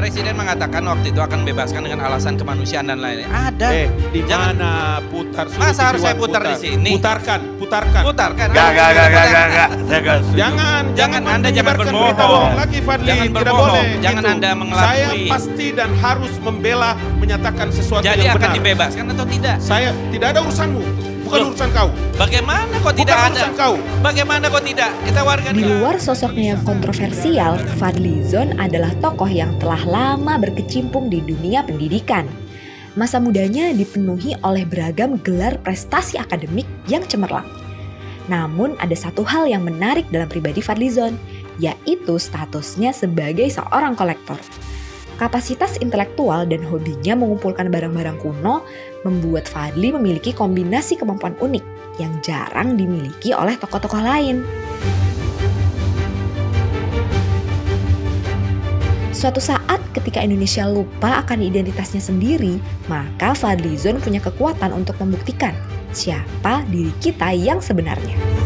Presiden mengatakan waktu itu akan bebaskan dengan alasan kemanusiaan dan lain-lain. Ada. Eh, di Jangan- mana putar suruh Masa harus saya tujuan putar di sini? Putarkan, putarkan. Putar kan? Gak, gak, gak, gak, gak, gak. Setuju. Jangan, Jangan Anda jangan berbohong. lagi Fadli. Jangan Tidak berbohong. boleh. Jangan gitu. Anda mengelabui. Saya pasti dan harus membela menyatakan sesuatu Jadi yang akan benar. dibebaskan atau tidak? Saya tidak ada urusanmu, bukan Loh. urusan kau. Bagaimana kok tidak Bukan ada? urusan kau. Bagaimana kok tidak? Kita warga Di negara. luar sosoknya yang kontroversial, Fadli Zon adalah tokoh yang telah lama berkecimpung di dunia pendidikan. Masa mudanya dipenuhi oleh beragam gelar prestasi akademik yang cemerlang. Namun ada satu hal yang menarik dalam pribadi Fadli Zon, yaitu statusnya sebagai seorang kolektor. Kapasitas intelektual dan hobinya mengumpulkan barang-barang kuno membuat Fadli memiliki kombinasi kemampuan unik yang jarang dimiliki oleh tokoh-tokoh lain. Suatu saat ketika Indonesia lupa akan identitasnya sendiri, maka Fadli Zon punya kekuatan untuk membuktikan siapa diri kita yang sebenarnya.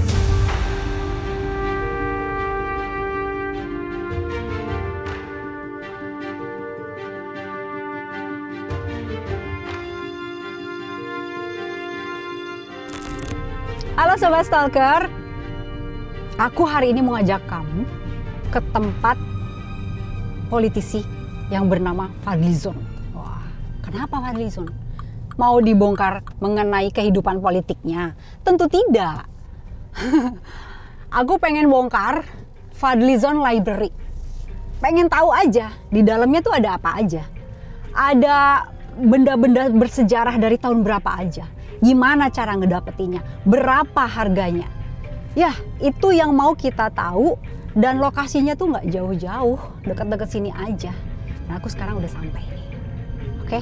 Sobat Stalker, aku hari ini mau ngajak kamu ke tempat politisi yang bernama Fadlizon. Wah, kenapa Fadlizon? Mau dibongkar mengenai kehidupan politiknya? Tentu tidak. aku pengen bongkar Fadlizon Library. Pengen tahu aja di dalamnya tuh ada apa aja. Ada benda-benda bersejarah dari tahun berapa aja. Gimana cara ngedapetinnya? Berapa harganya? Ya, itu yang mau kita tahu dan lokasinya tuh nggak jauh-jauh, dekat-dekat sini aja. Nah, aku sekarang udah sampai. Oke,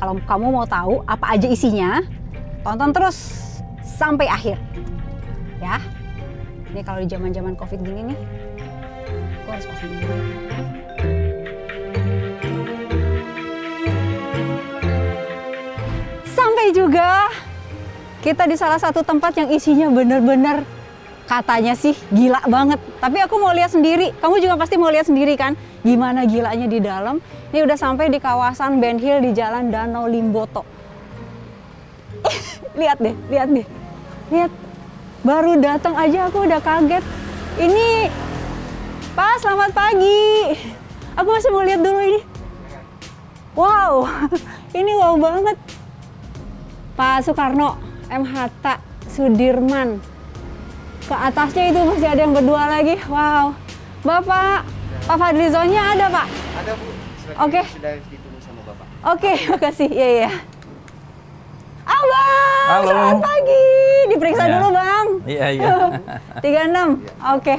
kalau kamu mau tahu apa aja isinya, tonton terus sampai akhir. Ya, ini kalau di zaman-zaman covid gini nih, aku harus pasang dulu. Juga kita di salah satu tempat yang isinya bener-bener katanya sih gila banget. Tapi aku mau lihat sendiri. Kamu juga pasti mau lihat sendiri kan gimana gilanya di dalam. Ini udah sampai di kawasan Ben Hill di Jalan Danau Limboto. lihat deh, lihat deh. Lihat. Baru datang aja aku udah kaget. Ini Pak, selamat pagi. Aku masih mau lihat dulu ini. Wow, ini wow banget. Pak Soekarno, M. Hatta, Sudirman. Ke atasnya itu masih ada yang berdua lagi. Wow. Bapak, Pak Fadlizonnya ada, Pak? Ada Bu. Oke. Sudah ditunggu sama Bapak. Oke, makasih. Iya, iya. Abang, Halo. selamat pagi. Diperiksa Iya. dulu, Bang. Iya iya. 36. Oke.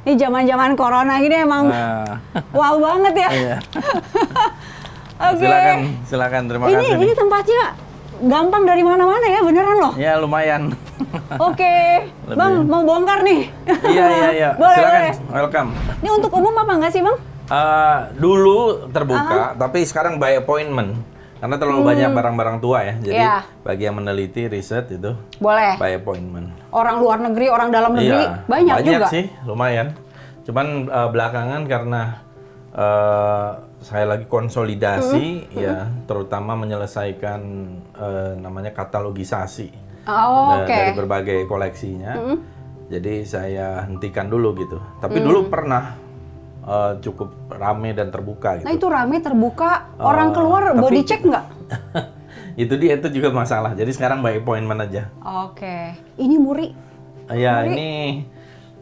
Ini zaman-zaman corona gini emang Nah, wow banget ya. iya. Oke. Silakan, silakan. Terima Ini kasih. ini nih. tempatnya gampang dari mana-mana ya, beneran loh. Ya lumayan. Oke, Lebih. Bang mau bongkar nih. iya iya iya. boleh, silakan. boleh. Welcome. Ini untuk umum apa enggak sih, Bang? Eh, dulu terbuka, tapi sekarang by appointment. Karena terlalu banyak barang-barang tua ya. Jadi Hmm. Iya. bagi yang meneliti riset itu Boleh. by appointment. Orang luar negeri, orang dalam negeri, Iya, banyak, juga. sih, lumayan. Cuman eh, belakangan karena eh, saya lagi konsolidasi, Hmm. ya, terutama menyelesaikan eh, namanya katalogisasi Oh, da- Oke. Hmm. dari berbagai koleksinya. Jadi saya hentikan dulu gitu. Tapi dulu pernah eh, cukup rame dan terbuka gitu. Nah itu rame terbuka, orang Eh, keluar tapi- body check nggak? itu dia itu juga masalah. Jadi sekarang by appointment aja. Oke. Ini muri. Ya Muri. ini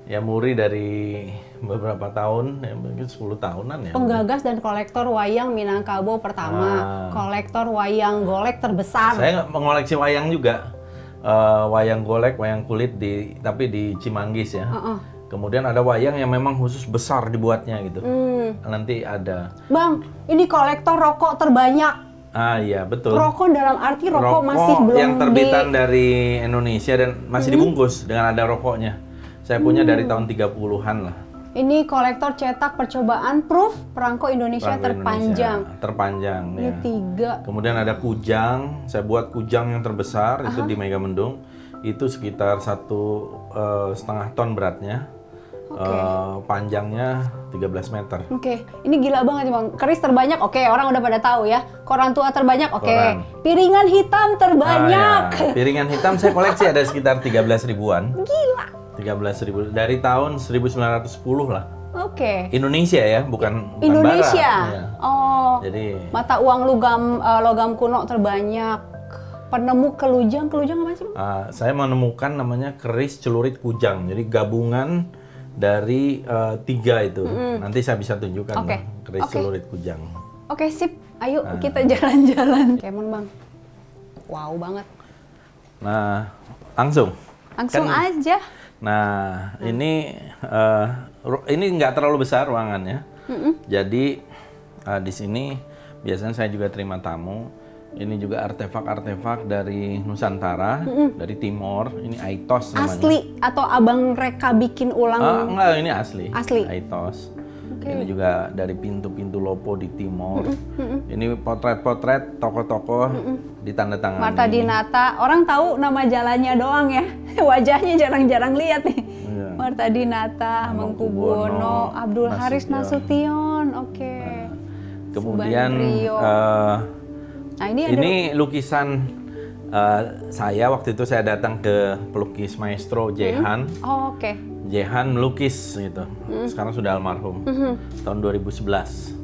ya Muri dari beberapa tahun, ya mungkin 10 tahunan ya. Penggagas dan kolektor wayang Minangkabau pertama, Ah. kolektor wayang golek terbesar. Saya mengoleksi wayang juga. Eh, wayang golek, wayang kulit di tapi di Cimanggis ya. Heeh. Kemudian ada wayang yang memang khusus besar dibuatnya gitu. Hmm. Nanti ada. Bang, ini kolektor rokok terbanyak. Ah iya betul. Rokok dalam arti rokok, masih belum yang terbitan di... dari Indonesia dan masih dibungkus dengan ada rokoknya. Saya punya dari tahun 30-an lah. Ini kolektor cetak percobaan proof perangko Indonesia Perangko terpanjang. Indonesia. Terpanjang Ini ya. tiga. Kemudian ada kujang, saya buat kujang yang terbesar itu di Megamendung, itu sekitar satu eh, setengah ton beratnya. Eh, panjangnya 13 meter. Oke, ini gila banget bang. Keris terbanyak, oke orang udah pada tahu ya. Koran tua terbanyak, oke. Koran. Piringan hitam terbanyak. Ah, ya. Piringan hitam saya koleksi ada sekitar 13 ribuan. Gila. 13 ribu dari tahun 1910 lah. Oke. Indonesia ya, bukan, bukan Indonesia. barat. Iya. Oh. Jadi Mata uang logam eh, logam kuno terbanyak. Penemu kelujang, kelujang apa sih? Ah, saya menemukan namanya keris celurit kujang. Jadi gabungan dari eh, tiga itu. Nanti saya bisa tunjukkan. Bang, keris Oke. celurit kujang. Oke, sip. Ayo Ah. kita jalan-jalan. Kemon bang. Wow banget. Nah, langsung. Langsung Kan- aja. Nah, ini eh, ru- ini nggak terlalu besar ruangannya. Jadi eh, di sini biasanya saya juga terima tamu. Ini juga artefak-artefak dari Nusantara, dari Timor. Ini Aitos namanya. Asli atau abang reka bikin ulang? Ah, enggak, ini asli. Asli. Aitos. Ini juga dari pintu-pintu Lopo di Timor. Ini potret-potret tokoh-tokoh ditandatangani. Marta Dinata, orang tahu nama jalannya doang ya. Wajahnya jarang-jarang lihat nih. Iya. Marta Dinata, Mangkubuwono, Mangkubuwono, Abdul Haris Nasution. Nasution. Oke. Kemudian Subandrio. eh, Nah, ini ada Ini lukisan eh, saya waktu itu saya datang ke pelukis maestro Jehan. Oh, oke. Jehan melukis gitu. Hmm. Sekarang sudah almarhum. Tahun 2011.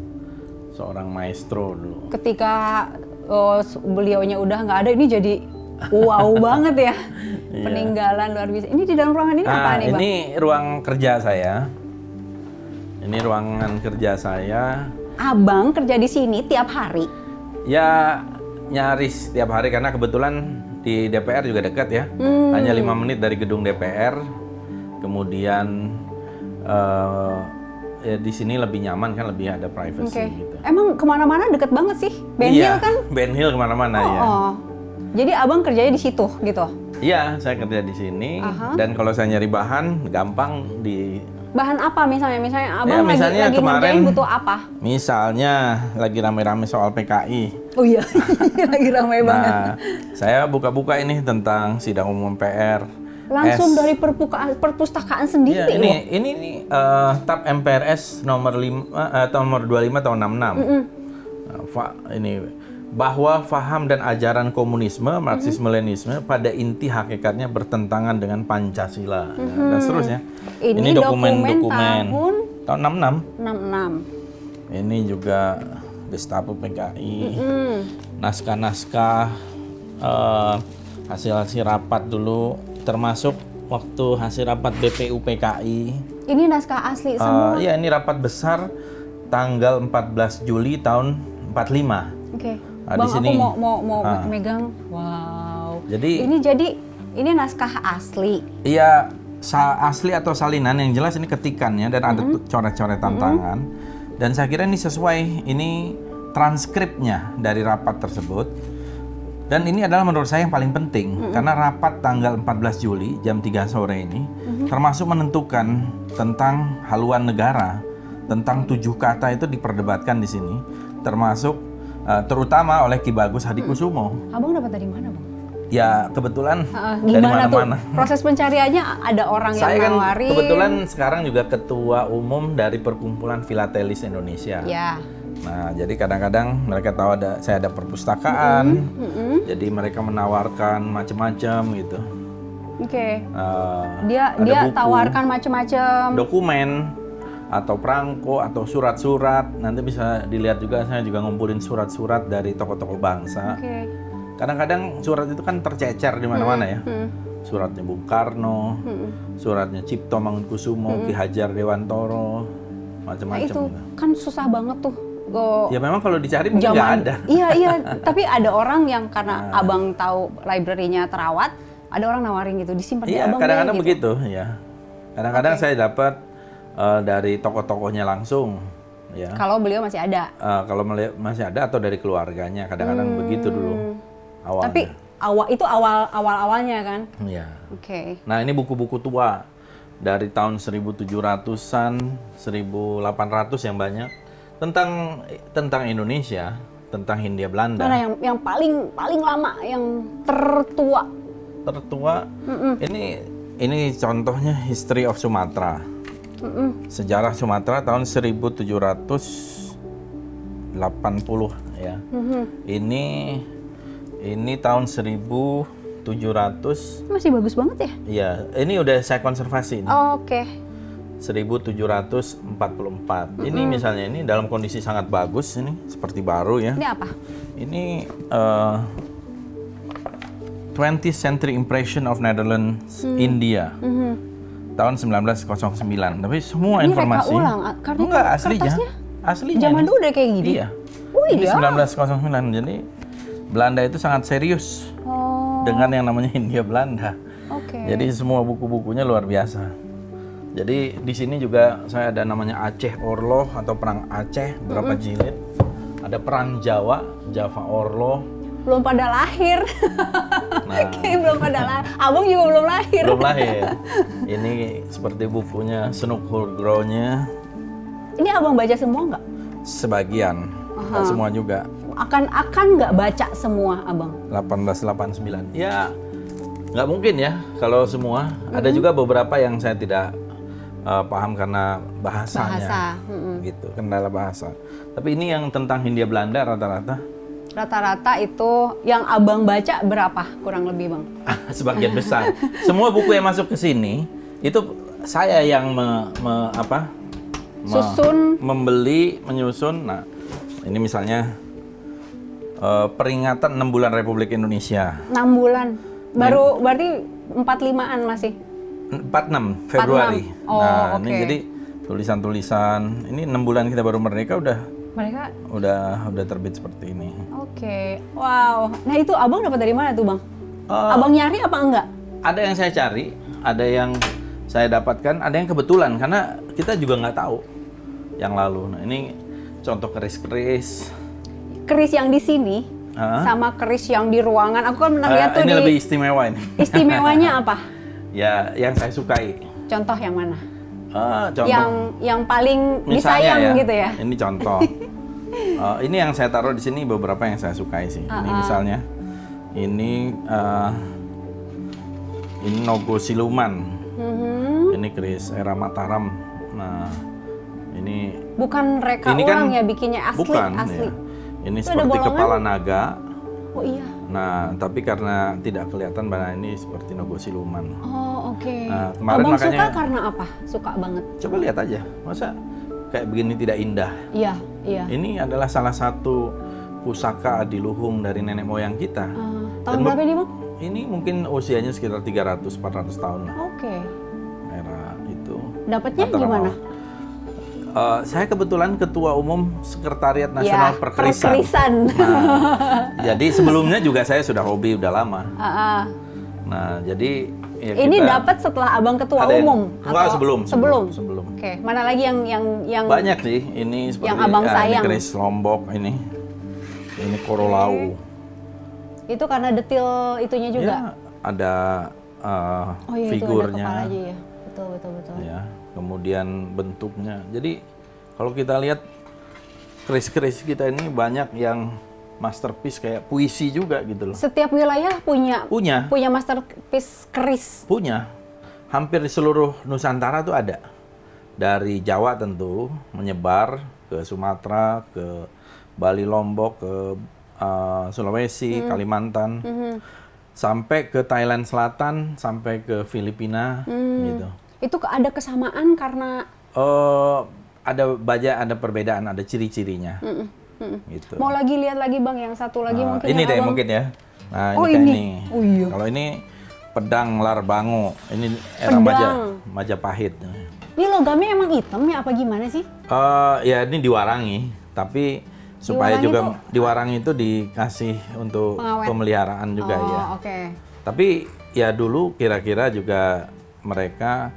Seorang maestro dulu. Ketika oh, beliaunya udah nggak ada, ini jadi wow banget ya. Peninggalan luar biasa. Ini di dalam ruangan ini apa Iya. Nah, nih, Bang? ini ruang kerja saya. Ini ruangan kerja saya. Abang kerja di sini tiap hari. Ya nyaris tiap hari karena kebetulan di DPR juga dekat ya. Hmm. Hanya lima menit dari gedung DPR. Kemudian eh, ya di sini lebih nyaman kan lebih ada privacy Oke. gitu. Emang ke mana-mana deket banget sih. Ben Hill iya, kan? Ben Hill ke mana-mana oh, ya. oh. Jadi abang kerjanya di situ gitu. Iya, saya kerja di sini Aha. dan kalau saya nyari bahan gampang di Bahan apa misalnya? Misalnya abang Ya, lagi misalnya lagi kemarin- ngerjain butuh apa? misalnya lagi rame-rame soal PKI. Oh iya, lagi ramai banget. Nah, saya buka-buka ini tentang sidang umum PR. Langsung S. dari perpukaan, perpustakaan sendiri Iya, loh. ini ini ini eh, TAP MPRS nomor 5 eh, nomor 25 tahun 66. Nah, fa- ini bahwa faham dan ajaran komunisme, Marxisme-Leninisme pada inti hakikatnya bertentangan dengan Pancasila ya, dan seterusnya. Ini dokumen dokumen-dokumen tahun tahun 66. 66. Ini juga Gestapo PKI. Hmm. Naskah-naskah eh, hasil-hasil rapat dulu termasuk waktu hasil rapat BPU PKI. Ini naskah asli Eh, semua. ya ini rapat besar tanggal 14 Juli tahun 45. Oke. Ah, di Bang, sini. aku mau mau mau Ah. megang. Wow. Jadi Ini jadi ini naskah asli. Iya sa- asli atau salinan yang jelas ini ketikannya dan ada tuh coret-coretan tangan dan saya kira ini sesuai ini transkripnya dari rapat tersebut dan ini adalah menurut saya yang paling penting karena rapat tanggal 14 Juli jam 3 sore ini termasuk menentukan tentang haluan negara tentang tujuh kata itu diperdebatkan di sini termasuk eh, terutama oleh Ki Bagus Hadikusumo. Abang dapat dari mana, Bang? ya kebetulan Ah, dari mana-mana. Proses pencariannya ada orang saya yang kan nawarin? kebetulan sekarang juga ketua umum dari perkumpulan filatelis Indonesia. ya Nah, jadi kadang-kadang mereka tahu ada saya ada perpustakaan, jadi mereka menawarkan macam-macam gitu. oke Eh, dia dia buku, tawarkan macam-macam dokumen atau perangko atau surat-surat. Nanti bisa dilihat juga saya juga ngumpulin surat-surat dari tokoh-tokoh bangsa. oke Kadang-kadang surat itu kan tercecer di mana-mana ya. Hmm. Suratnya Bung Karno, suratnya Cipto Mangunkusumo, Ki Hajar Dewantoro, nah macam-macam. itu gitu. kan susah banget tuh Oh, Ya memang kalau dicari mungkin nggak ada. iya iya tapi ada orang yang karena Nah. abang tahu library-nya terawat ada orang nawarin gitu disimpan di Iya, abang deh, kadang-kadang gitu. begitu, ya. Kadang-kadang saya dapat eh, dari tokoh-tokohnya langsung, ya. kalau beliau masih ada Eh, kalau masih ada atau dari keluarganya, kadang-kadang begitu dulu awalnya. Hmm. tapi awal itu awal awal awalnya kan Iya. oke Nah ini buku-buku tua dari tahun 1700-an, 1800 yang banyak tentang tentang Indonesia, tentang Hindia Belanda. mana yang yang paling paling lama yang tertua Tertua ini ini contohnya History of Sumatra. Sejarah Sumatera tahun 1780 ya. Ini ini tahun 1700 Masih bagus banget ya? ya, ini udah saya konservasi ini. Oke. 1744. Ini misalnya ini dalam kondisi sangat bagus ini seperti baru ya. Ini apa? Ini eh, 20th Century Impression of Netherlands Hmm. India tahun 1909. Tapi semua Ini informasi ulang, enggak aslinya. kertasnya Aslinya. Zaman ini. dulu udah kayak gini? Iya. Oh Ini iya? 1909. Jadi Belanda itu sangat serius Oh, dengan yang namanya Hindia Belanda. oke. Jadi semua buku-bukunya luar biasa. Jadi di sini juga saya ada namanya Aceh Orloh atau Perang Aceh berapa jilid. Ada Perang Jawa, Java Orloh. Belum pada lahir. Nah, belum pada lahir. Abang juga belum lahir. belum lahir. Ini seperti bukunya Senuk Grow-nya Ini abang baca semua nggak? sebagian, nggak semua juga. Akan akan nggak baca semua abang? 1889. Ya nggak mungkin ya kalau semua. Ada juga beberapa yang saya tidak uh, paham karena bahasanya. Bahasa. Gitu, kendala bahasa. Tapi ini yang tentang Hindia Belanda rata-rata Rata-rata itu yang abang baca berapa kurang lebih bang? sebagian besar. Semua buku yang masuk ke sini itu saya yang me, me- apa? me- Susun. membeli, menyusun. Nah, ini misalnya eh, peringatan 6 bulan Republik Indonesia. 6 bulan. Baru berarti 45-an masih. 46 Februari. 46. Oh, nah, ini oke. jadi tulisan-tulisan. Ini enam bulan kita baru merdeka udah Mereka udah udah terbit seperti ini. Oke, wow. Nah itu abang dapat dari mana tuh bang? Eh, abang nyari apa enggak? ada yang saya cari, ada yang saya dapatkan, ada yang kebetulan karena kita juga nggak tahu yang lalu. Nah ini contoh keris-keris. Keris yang di sini Hah? sama keris yang di ruangan. Aku kan pernah Eh, lihat tuh ini di lebih istimewa ini. istimewanya apa? ya, yang saya sukai. Contoh yang mana? Ah, contoh. Yang yang paling Misalnya disayang ya, gitu ya? Ini contoh. Eh, ini yang saya taruh di sini beberapa yang saya sukai sih. Ini Ah, misalnya, ini eh, ini Nogo Siluman. Mhm. Ini keris era Mataram. Nah, ini Bukan reka ini kan ulang ya bikinnya asli bukan, asli. ya. Ini Itu seperti kepala naga. Oh iya. Nah, tapi karena tidak kelihatan bahwa ini seperti Nogo Siluman. Oh oke. Nah, kemarin Abang suka makanya- karena apa? Suka banget. Coba lihat aja, masa kayak begini tidak indah? Iya iya. Ini adalah salah satu pusaka adiluhung dari nenek moyang kita. Ah, tahun Dan berapa be- ini bang? Ini mungkin usianya sekitar 300-400 tahun lah Oke. era itu. Dapatnya gimana? mau- Eh, saya kebetulan ketua umum Sekretariat Nasional Ya, Perkerisan. perkerisan. Nah, jadi sebelumnya juga saya sudah hobi udah lama. Ah, ah. Nah, jadi ya Ini dapat setelah abang ketua Ada yang- umum Enggak, sebelum, sebelum? sebelum, sebelum. Oke, mana lagi yang yang yang banyak sih. Ini seperti Yang abang ah, ini sayang. keris Lombok ini. Ini Korolau. itu karena detil itunya juga. Ya, ada eh, oh iya figurnya. itu ada aja ya. Betul betul betul. ya kemudian bentuknya. Jadi kalau kita lihat keris-keris kita ini banyak yang masterpiece kayak puisi juga gitu loh. Setiap wilayah punya punya. punya masterpiece keris. punya. Hampir di seluruh Nusantara tuh ada. Dari Jawa tentu menyebar ke Sumatera ke Bali Lombok ke uh, Sulawesi Hmm. Kalimantan. Sampai ke Thailand Selatan sampai ke Filipina Hmm. gitu Itu ada kesamaan karena Eh, ada baja, ada perbedaan, ada ciri-cirinya. Gitu. mau lagi lihat lagi bang yang satu lagi Nah, mungkin ini yang deh abang- mungkin ya. Nah, Oh, ini ini. Oh, iya. Kalau ini pedang lar bango. Ini era Pedang. Maja Majapahit. Ini logamnya emang hitam ya apa gimana sih? Eh, ya ini diwarangi, tapi supaya Diwarangi juga tuh- diwarangi itu dikasih untuk Pengawet. pemeliharaan juga oh, ya. oke. Tapi ya dulu kira-kira juga mereka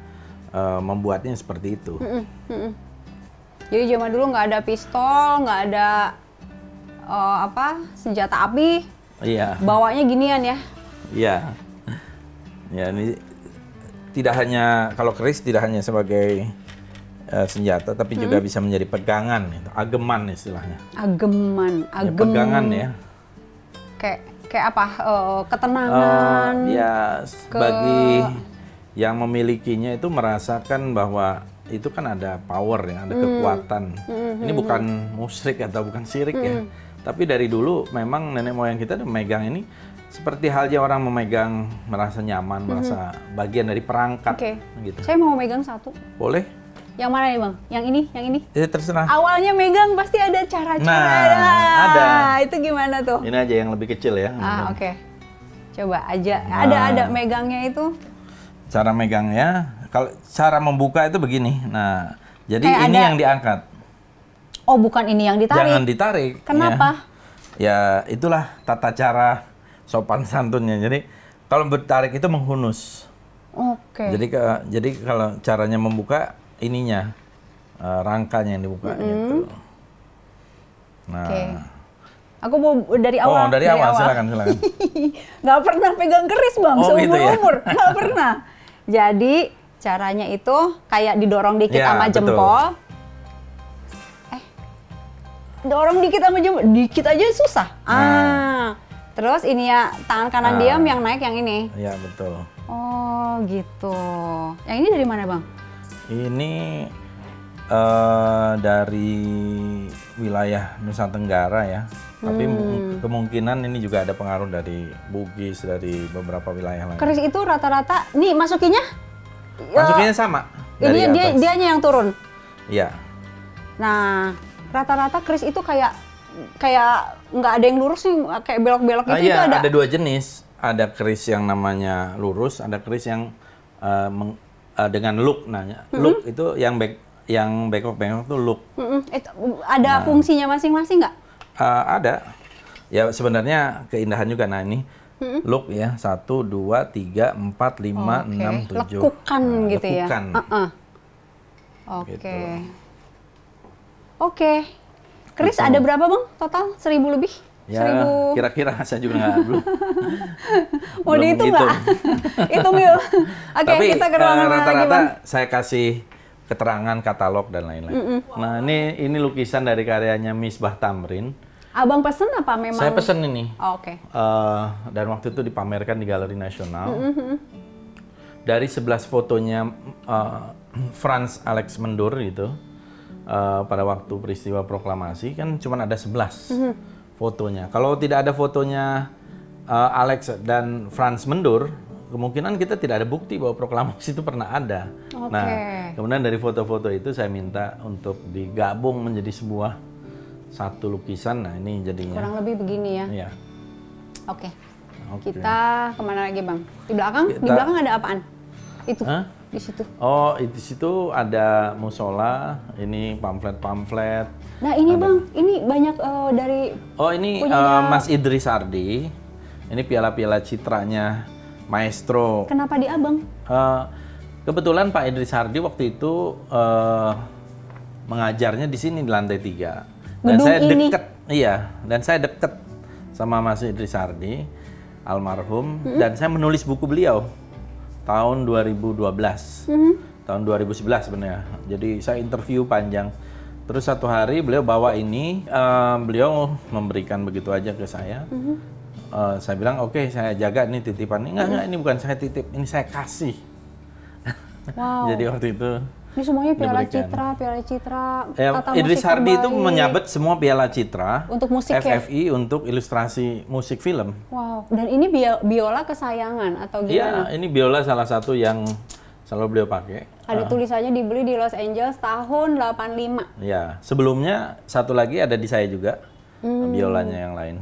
eh, membuatnya seperti itu. Jadi zaman dulu nggak ada pistol, nggak ada eh, apa senjata api, Iya. bawanya ginian ya. Iya. Ya ini tidak hanya kalau keris tidak hanya sebagai eh, senjata tapi juga bisa menjadi pegangan itu, ageman istilahnya. Ageman, Ya, agem. pegangan ya. Kayak kayak apa? eh, ketenangan. Eh, ya ke- bagi yang memilikinya itu merasakan bahwa itu kan ada power ya, ada kekuatan. Ini bukan musyrik atau bukan syirik ya. Tapi dari dulu memang nenek moyang kita memegang ini seperti halnya orang memegang merasa nyaman, merasa bagian dari perangkat Oke. gitu. Saya mau megang satu. Boleh? Yang mana nih bang? Yang ini? Yang ini? Ya terserah. Awalnya megang pasti ada cara-cara. Nah, ada. Itu gimana tuh? Ini aja yang lebih kecil ya. Ah oke. Coba aja. Nah. Ada ada megangnya itu. Cara megangnya, kalau cara membuka itu begini. Nah, jadi Kayak ini ada- yang diangkat. Oh bukan ini yang ditarik. Jangan ditarik. Kenapa? Ya. ya, itulah tata cara sopan santunnya. Jadi kalau bertarik itu menghunus. Oke. Jadi ke- jadi kalau caranya membuka ininya eh, rangkanya yang dibuka gitu. Nah. Oke. Aku mau dari awal. Oh, dari, awal, silakan silakan. Nggak pernah pegang keris bang, Oh, seumur gitu ya? umur. Nggak pernah. Jadi caranya itu kayak didorong dikit Ya, sama betul. jempol. Eh, dorong dikit sama jempol, dikit aja susah. Ah, terus ini ya tangan kanan Nah. diam yang naik yang ini. Iya, betul. Oh gitu. Yang ini dari mana bang? Ini eh, dari wilayah Nusa Tenggara ya. Tapi Hmm. mu- kemungkinan ini juga ada pengaruh dari Bugis dari beberapa wilayah lain. Keris itu rata-rata, nih masukinnya? Ya, Masukinnya sama ini dia dianya yang turun. Iya. Nah, rata-rata keris itu kayak kayak nggak ada yang lurus nih, kayak belok-belok Ah, gitu. iya, itu ada. ada dua jenis. Ada keris yang namanya lurus, ada keris yang eh, meng- eh, dengan look nanya. Look itu yang back yang bengkok-bengkok tuh look. Mm-mm, itu ada Nah. fungsinya masing-masing nggak? Eh, ada. Ya sebenarnya keindahan juga. Nah ini look ya satu dua tiga empat lima Oke, enam tujuh. Lekukan Nah, gitu lekukan. ya. Uh-uh. Oke. Gitu. Oke. Keris ada berapa bang total? Seribu lebih? Ya Seribu. kira-kira saya juga nggak belum. Mau belum dihitung hitung. nggak? Hitung yuk. Oke Tapi kita ke ruangan lagi rata-rata saya kasih keterangan katalog dan lain-lain. Nah ini ini lukisan dari karyanya Misbah Tamrin. Abang pesen apa memang? Saya pesen ini. Oh, Oke. Eh, dan waktu itu dipamerkan di Galeri Nasional. Dari 11 fotonya eh, Franz Alex Mendur itu eh, pada waktu peristiwa proklamasi kan cuma ada 11 Mm-hmm. fotonya. Kalau tidak ada fotonya eh, Alex dan Franz Mendur, kemungkinan kita tidak ada bukti bahwa proklamasi itu pernah ada. Oke. Nah, kemudian dari foto-foto itu saya minta untuk digabung menjadi sebuah satu lukisan. Nah, ini jadinya. Kurang lebih begini ya. Iya. Oke. Oke. Kita ke mana lagi bang? Di belakang? Di Kita- belakang ada apaan? Itu. Hah? Di situ. Oh, di situ ada musola, ini pamflet-pamflet. Nah ini bang, ini banyak eh, dari Oh, ini eh, Mas Idris Ardi. Ini piala-piala citranya Maestro. kenapa di abang? Eh, kebetulan Pak Idris Ardi waktu itu eh, mengajarnya di sini di lantai tiga. Dan Gedung saya ini? deket, iya. Dan saya deket sama Mas Idris Ardi, almarhum. Dan saya menulis buku beliau tahun 2012, tahun 2011 sebenarnya. Jadi saya interview panjang. Terus satu hari beliau bawa ini, eh, beliau memberikan begitu aja ke saya. Eh, saya bilang oke saya jaga ini titipan. Enggak enggak ini bukan saya titip, ini saya kasih. Wow. Jadi waktu itu Ini semuanya piala Diberikan. citra, piala citra. ya, tata Idris musik Hardi itu menyabet semua piala citra Untuk musik ya? FFI untuk ilustrasi musik film. Wow. Dan ini bio- biola kesayangan atau gimana? Iya, ini biola salah satu yang selalu beliau pakai. Ada tulisannya dibeli di Los Angeles tahun 85. Ya, sebelumnya satu lagi ada di saya juga Hmm. biolanya yang lain.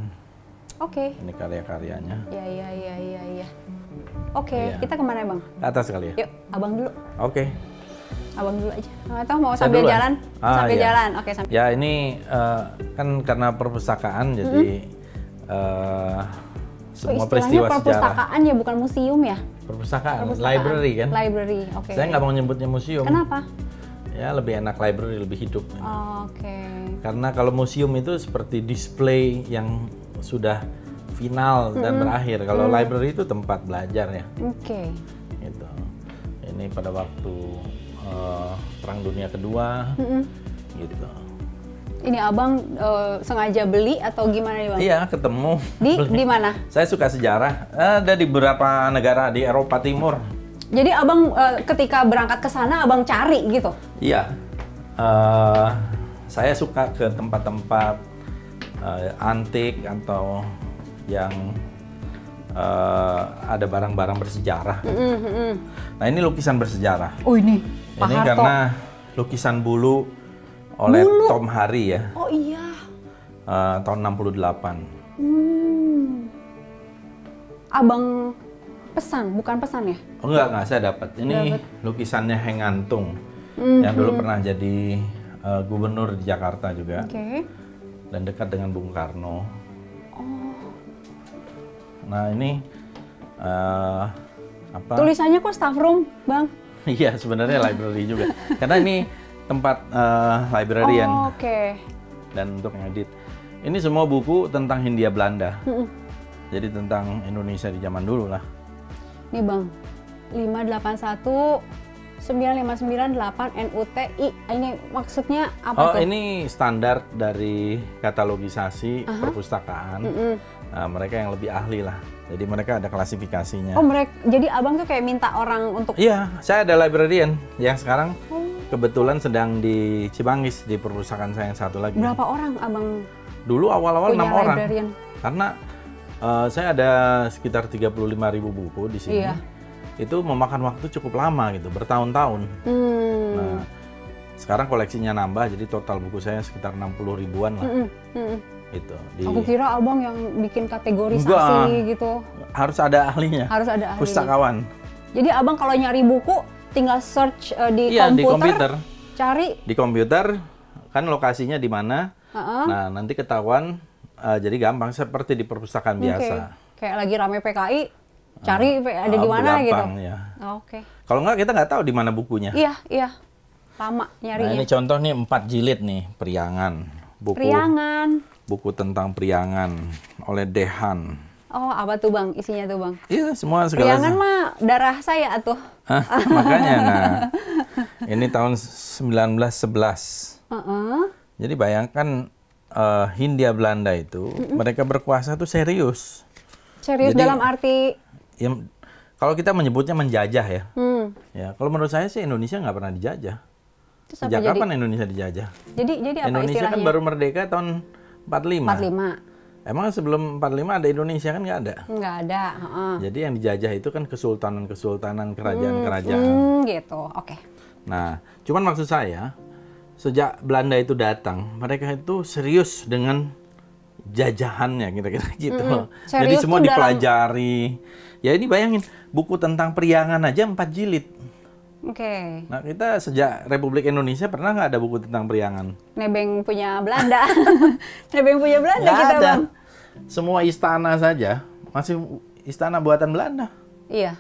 Oke. Ini karya-karyanya. Ya ya ya ya ya. Oke, Iya. kita ke mana bang? Ke atas kali ya. Yuk, abang dulu. Oke. Abang dulu aja. Atau mau Saya sambil duluan? jalan? Ah, sambil iya. jalan. Oke, sambil. Ya ini eh, kan karena perpustakaan jadi eh, Oh, semua istilahnya peristiwa sejarah. perpustakaan ya, bukan museum ya? Perpustakaan, Perpustakaan. library kan. Library, oke. Saya nggak mau nyebutnya museum. Kenapa? Ya lebih enak library, lebih hidup. Oke. Karena kalau museum itu seperti display yang sudah final dan berakhir. Kalau library itu tempat belajar ya. Oke. Gitu. Ini pada waktu eh, Perang Dunia Kedua, gitu. Ini abang eh, sengaja beli atau gimana nih bang? Iya, ketemu. Di di mana? Saya suka sejarah. Ada di beberapa negara di Eropa Timur. Jadi abang eh, ketika berangkat ke sana abang cari gitu. Iya. Eh, saya suka ke tempat-tempat eh, antik atau yang eh, ada barang-barang bersejarah. Nah ini lukisan bersejarah. Oh ini Pak ini Harto. karena lukisan bulu oleh Bulu? Tom Hari ya, Oh iya. eh, tahun 68. Hmm. Abang pesan, bukan pesan ya? Oh enggak, enggak saya dapat. Ini Dapat. lukisannya Heng Antung Mhm. yang dulu pernah jadi eh, gubernur di Jakarta juga Oke. dan dekat dengan Bung Karno. Oh. Nah ini eh, apa? Tulisannya kok staff room, Bang? Iya sebenarnya library juga. Karena ini tempat eh, librarian Oh, Oke. dan untuk ngedit. Ini semua buku tentang Hindia Belanda. Jadi tentang Indonesia di zaman dulu lah. Nih, Bang. 581 9598 NUTI. Ini maksudnya apa Oh, tuh? ini standar dari katalogisasi Aha. perpustakaan. Mm-mm. Nah, mereka yang lebih ahli lah. Jadi mereka ada klasifikasinya. Oh, mereka jadi Abang tuh kayak minta orang untuk Iya, saya ada librarian yang sekarang Oh. kebetulan sedang di Cimanggis di perpustakaan saya yang satu lagi. berapa orang Abang Dulu awal-awal enam orang. librarian? Karena eh, saya ada sekitar 35.000 ribu buku di sini. Iya. Itu memakan waktu cukup lama gitu, bertahun-tahun. Hmm. Nah, sekarang koleksinya nambah, jadi total buku saya sekitar 60 ribuan lah. Mm-mm, mm-mm. Gitu. Di, Aku kira abang yang bikin kategorisasi Enggak. gitu. harus ada ahlinya, Harus ada ahlinya. pustakawan. Jadi abang kalau nyari buku tinggal search uh, di, Iya, komputer, di komputer. cari. Di komputer kan lokasinya di mana. Heeh. Nah, nanti ketahuan eh, jadi gampang seperti di perpustakaan Oke. biasa. Kayak lagi rame PKI, cari pe- ada di Ah, mana gitu. ya. Oke. Kalau nggak kita nggak tahu di mana bukunya. Iya, iya. Lama Nah, nyarinya. ini contoh nih empat jilid nih priangan. Buku Priangan. Buku tentang priangan oleh Dehan. Oh, apa tuh bang? Isinya tuh bang? Iya, semua segala Priangan mah darah saya tuh. Makanya nah. Ini tahun 1911. Heeh. Jadi bayangkan eh, Hindia Belanda itu mereka berkuasa tuh serius. Serius Jadi- dalam arti, Ya, kalau kita menyebutnya menjajah ya. hmm, Ya, kalau menurut saya sih Indonesia nggak pernah dijajah. Sejak kapan Indonesia dijajah? Jadi jadi apa Indonesia kan istilahnya? baru merdeka tahun 45. 45. Emang sebelum 45 ada Indonesia kan nggak ada. Nggak ada. heeh. Jadi yang dijajah itu kan kesultanan-kesultanan, kerajaan-kerajaan. Hmm, gitu. Oke. Nah, cuman maksud saya sejak Belanda itu datang, mereka itu serius dengan jajahannya kira-kira gitu. Jadi Serius semua tuh dalam- dipelajari. Ya ini bayangin buku tentang priangan aja empat jilid. Oke. Nah kita sejak Republik Indonesia pernah nggak ada buku tentang priangan? Nebeng punya Belanda. Nebeng punya Belanda Nggak kita, ada. Bang. Semua istana saja masih istana buatan Belanda. Iya.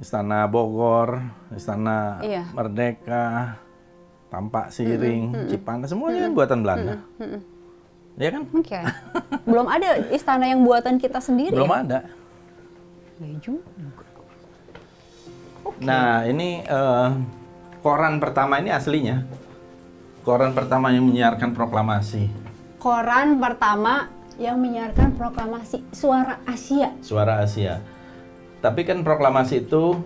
Istana Bogor, Istana Iya. Merdeka, Tampak Siring, Cipandas, semuanya kan buatan Belanda. Ya kan? Oke. Belum ada istana yang buatan kita sendiri. Belum ya? ada. Iya juga. Nah, ini eh, koran pertama ini aslinya. Koran pertama yang menyiarkan proklamasi. Koran pertama yang menyiarkan proklamasi Suara Asia. Suara Asia. Tapi kan proklamasi itu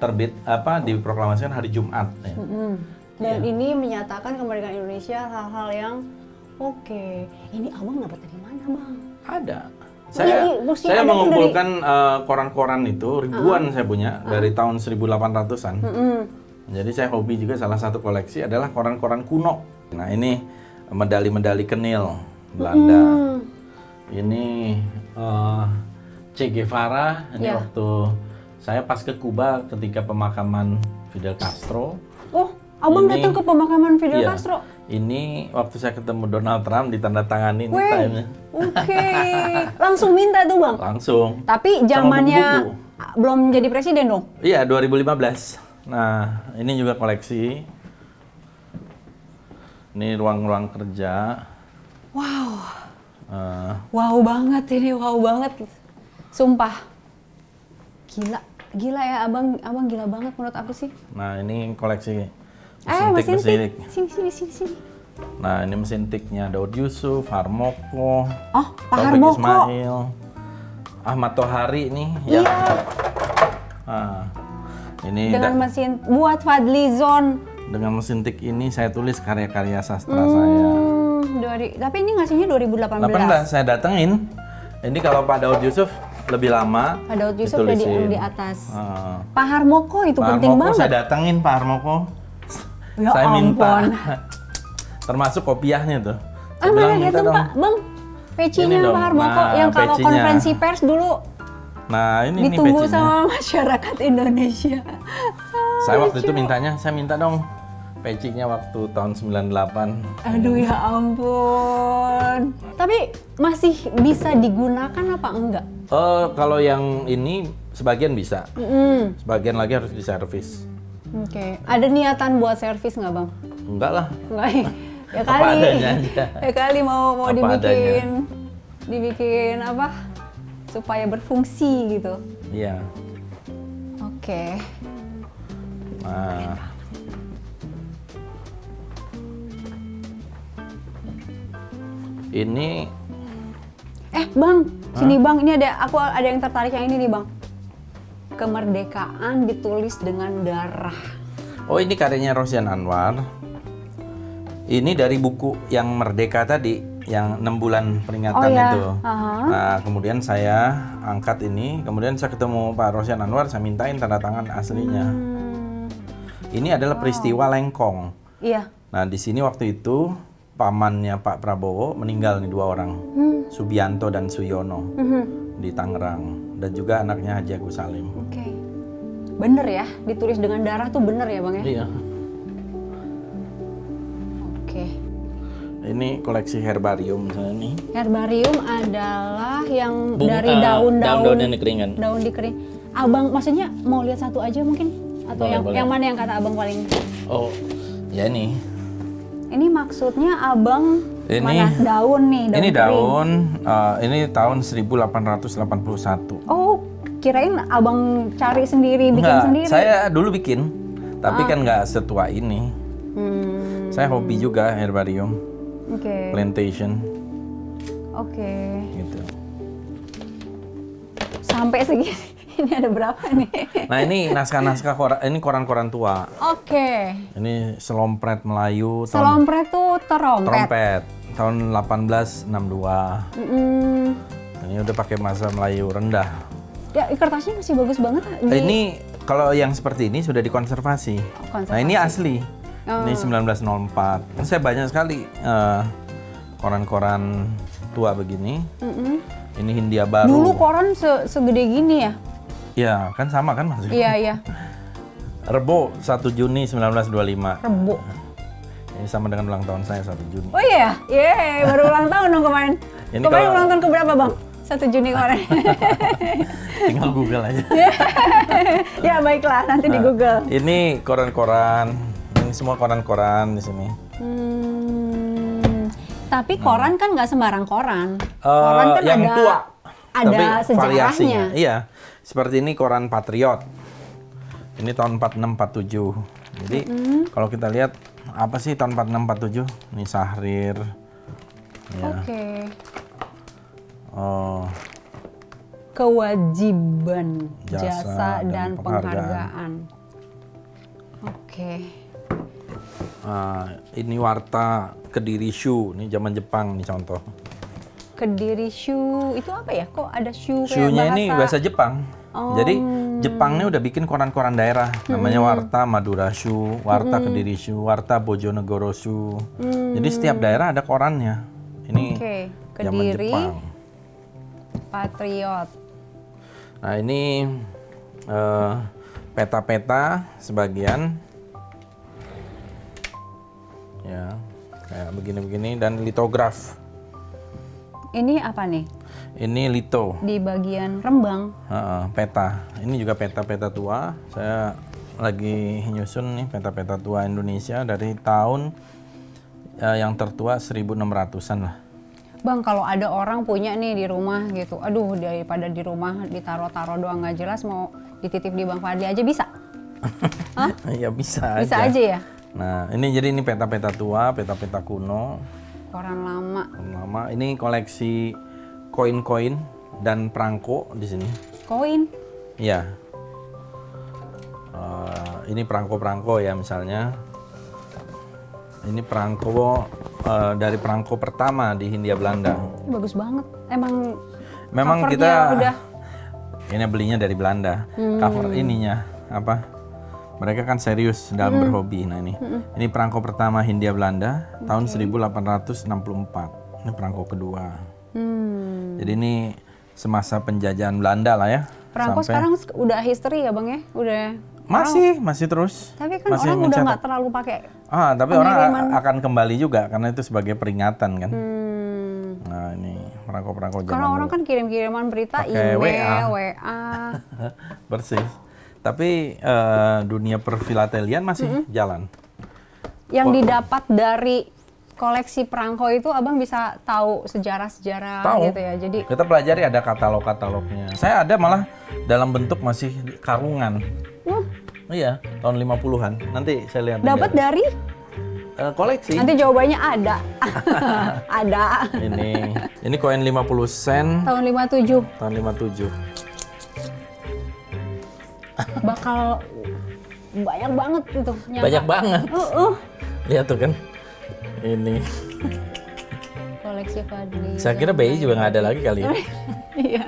terbit apa diproklamasikan hari Jumat ya. Dan ini menyatakan kemerdekaan Indonesia hal-hal yang oke. Ini abang dapat dari mana, bang? Ada. Iya, Saya iya, maksudnya saya mengumpulkan eh, koran-koran itu ribuan saya punya dari tahun 1800-an. Mm. Jadi saya hobi juga salah satu koleksi adalah koran-koran kuno. Nah, ini medali-medali kenil Belanda. Mm. Ini eh, Che Guevara, ini Ya. waktu saya pas ke Kuba ketika pemakaman Fidel Castro. Oh, abang Ini- datang ke pemakaman Fidel Iya. Castro. Ini waktu saya ketemu Donald Trump ditandatangani Weh. time-nya. Oke, langsung minta tuh bang. Langsung. Tapi zamannya belum jadi presiden dong. Iya, 2015. Nah, ini juga koleksi. Ini ruang-ruang kerja. Wow, Eh, wow banget ini, wow banget. Sumpah, gila, gila ya abang, abang gila banget menurut aku sih. nah, ini koleksi Eh, mesin tik, mesin tik. Sini, sini, sini, sini. Nah, ini mesin tiknya Daud Yusuf, Harmoko, Oh, Pak Taufik Harmoko. Ismail, Ahmad Tohari nih yang Iya. Ah, ini Dengan da- mesin buat Fadlizon. dengan mesin tik ini saya tulis karya-karya sastra saya. Hmm, dari, tapi ini ngasihnya 2018. 18 saya datengin. Ini kalau Pak Daud Yusuf lebih lama. Pak Daud Yusuf udah di, di atas. Ah. Pak Harmoko itu Pak penting Harmoko banget. saya datengin Pak Harmoko. Ya saya minta. ampun. Termasuk kopiahnya tuh. Ah Saya bilang, mana "Minta dong Pak, Bang. Pecinya. Pak Harmoko Nah, yang kalau pecinya. konferensi pers dulu Nah ini ditunggu sama masyarakat Indonesia. Saya waktu itu mintanya, saya minta dong pecinya waktu tahun 98. Aduh ya ampun. Tapi masih bisa digunakan apa enggak? Oh, kalau yang ini sebagian bisa, Mm, sebagian lagi harus diservis. Oke. Ada niatan buat servis nggak bang? Enggak lah. Enggak ya? Apa kali. adanya aja. Ya kali mau mau Apa dibikin dibikin apa? Supaya berfungsi gitu. Iya. Oke. Nah, ini Eh bang, sini bang, ini ada aku ada yang tertarik yang ini nih bang. Kemerdekaan ditulis dengan darah. oh ini karyanya Rosian Anwar. Ini dari buku yang Merdeka tadi, yang enam bulan peringatan Oh, ya. itu. Aha. Nah, kemudian saya angkat ini, kemudian saya ketemu Pak Rosian Anwar, saya mintain tanda tangan aslinya. Hmm, Ini adalah peristiwa Lengkong. iya. Nah, di sini waktu itu pamannya Pak Prabowo meninggal nih dua orang, Subianto dan Suyono Mhm. di Tangerang, dan juga anaknya Haji Agus Salim. Oke. Bener ya, ditulis dengan darah tuh bener ya bang ya? Iya. Oke. Ini koleksi herbarium misalnya nih. Herbarium adalah yang Bunga- dari daun-daun daun-daun yang dikeringkan. Daun dikering. Abang maksudnya mau lihat satu aja mungkin atau Boleh, yang boleh. yang mana yang kata abang paling Oh, ya ini. ini maksudnya abang Ini- mana daun nih daun ini kering. daun, eh, ini tahun 1881. Oh, kirain abang cari sendiri bikin Enggak, sendiri. saya dulu bikin, tapi kan nggak setua ini. Hmm, Saya hobi juga herbarium, Oke. plantation, Oke. gitu. Sampai segini. Ini ada berapa nih? Nah ini naskah-naskah koran, ini koran-koran tua. Oke. Ini selompret Melayu tahun Selompret tuh terompet. trompet tahun 1862. Mm-mm. Ini udah pakai masa Melayu rendah. Ya kertasnya masih bagus banget. Di... Ini kalau yang seperti ini sudah dikonservasi. konservasi. Nah ini asli. Oh. Ini 1904. Kan Saya banyak sekali eh, koran-koran tua begini. Mm-mm. Ini Hindia Baru. Dulu koran se- segede gini ya? Ya kan sama kan maksudnya. Iya iya. Rebo 1 Juni 1925. Rebo. Ini sama dengan ulang tahun saya 1 Juni. Oh iya, Yeay, baru ulang tahun dong kemarin. Ini kemarin kalau- ulang tahun keberapa bang? Satu Juni kemarin. Tinggal Google aja. ya baiklah, nanti di Nah, Google. Ini koran-koran. Ini semua koran-koran di sini. Hmm, tapi koran kan nggak sembarang koran. Eh, koran kan yang ada tua. ada tapi sejarahnya. variasinya. Iya. Seperti ini koran Patriot. Ini tahun 4647. Jadi kalau kita lihat apa sih tahun 4647? Ini Sahrir. Ya. Oke. Oh, Kewajiban Jasa jasa, dan dan, penghargaan. penghargaan. Oke. ah, ini warta Kediri Shu. Ini zaman Jepang nih contoh. Kediri shoe itu apa ya? Kok ada shoe kayak Shu-nya bahasa? ini bahasa Jepang. Oh. Jadi Jepangnya udah bikin koran-koran daerah. Namanya Warta Madura Shu, Warta Kediri Shu, Warta Bojonegoro Shu. Jadi setiap daerah ada korannya. Ini zaman Kediri. Jepang. Patriot. Nah ini eh, peta-peta sebagian. Ya, kayak begini-begini dan litograf. Ini apa nih? Ini lito. Di bagian Rembang. Heeh, peta. Ini juga peta-peta tua. Saya lagi nyusun nih peta-peta tua Indonesia dari tahun eh, yang tertua 1600-an lah. Bang, kalau ada orang punya nih di rumah gitu, aduh daripada di rumah ditaruh-taruh doang nggak jelas mau dititip di Bang Fadli aja bisa? Hah? ya bisa, Bisa aja ya? Nah, ini jadi ini peta-peta tua, peta-peta kuno, Koran lama. lama. Ini koleksi koin-koin dan perangko di sini. Koin. Ya. Eh, ini perangko-perangko ya misalnya. Ini perangko eh, dari perangko pertama di Hindia Belanda. Bagus banget. Emang Memang kita udah ini belinya dari Belanda. Cover ininya apa? Mereka kan serius dalam berhobi. Nah ini, ini perangko pertama Hindia Belanda tahun 1864. Ini perangko kedua. hmm, Jadi ini semasa penjajahan Belanda lah ya. perangko Sampai- sekarang udah history ya bang ya, udah. masih masih terus. Tapi kan Masih orang udah mencetak. nggak terlalu pakai. Ah, tapi orang pengiriman. akan kembali juga karena itu sebagai peringatan kan. Hmm, Nah ini perangko-perangko zaman karena orang dulu. kan kirim-kiriman berita Pakai email, WA. WA. Bersih. Tapi eh, dunia perfilatelian masih jalan. Yang didapat dari koleksi perangko itu abang bisa tahu sejarah-sejarah gitu ya. Jadi Kita pelajari ada katalog-katalognya. Saya ada malah dalam bentuk masih karungan. Wah. Iya, tahun 50-an. Nanti saya lihat. dapat dari Eh, koleksi. nanti jawabannya ada. ada. Ini ini koin 50 sen Tahun 57 tahun 57. Bakal banyak banget itu. nyangka. Banyak banget. Uh, uh. Lihat tuh kan. Ini. Koleksi Fadli. Saya kira BI juga nggak ada lagi kali ya. Iya.